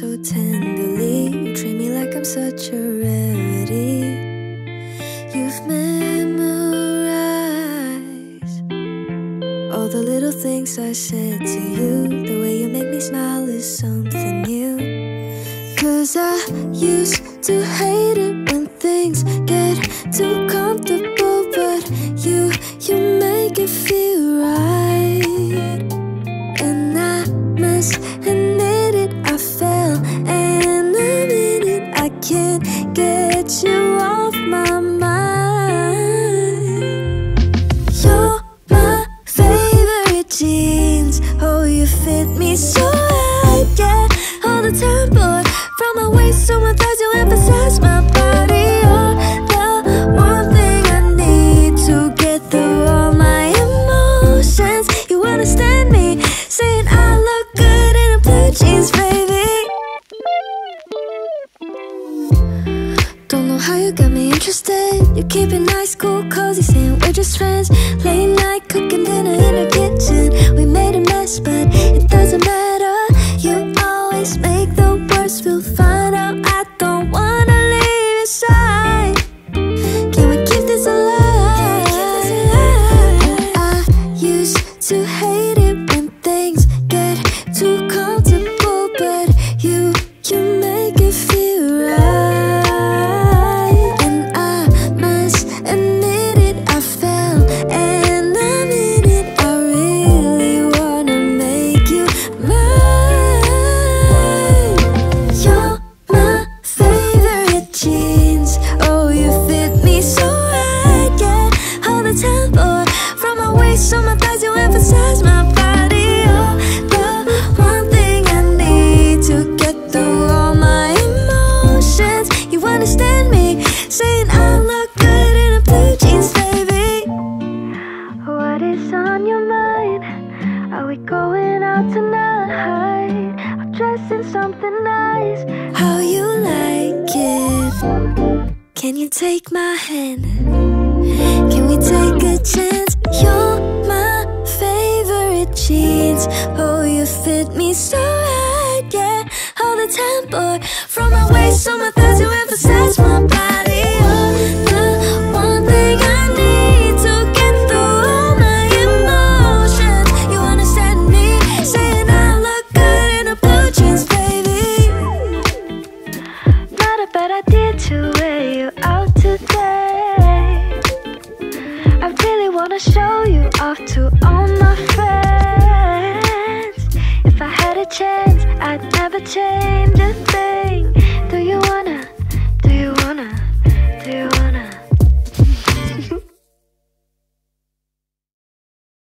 so tenderly, you treat me like I'm such a rarity. You've memorized all the little things I said to you. The way you make me smile is something new. Cause I used to hate it when things get too comfortable, get you off my mind. You're my favorite jeans. Oh, you fit me so right, yeah. All the time, boy. From my waist to my thighs, you emphasize You keep it nice, cool, cozy, saying we're just friends. Late night cooking dinner in the kitchen. We made a mess, but it doesn't matter. You always make the worst feel fine. I don't wanna leave your side. Can we keep this alive? I used to hate it out tonight? I'll dress in something nice. How you like it? Can you take my hand? Can we take a chance? You're my favorite jeans. Oh, you fit me so right, yeah. All the time, boy. From my waist to my thighs, you emphasize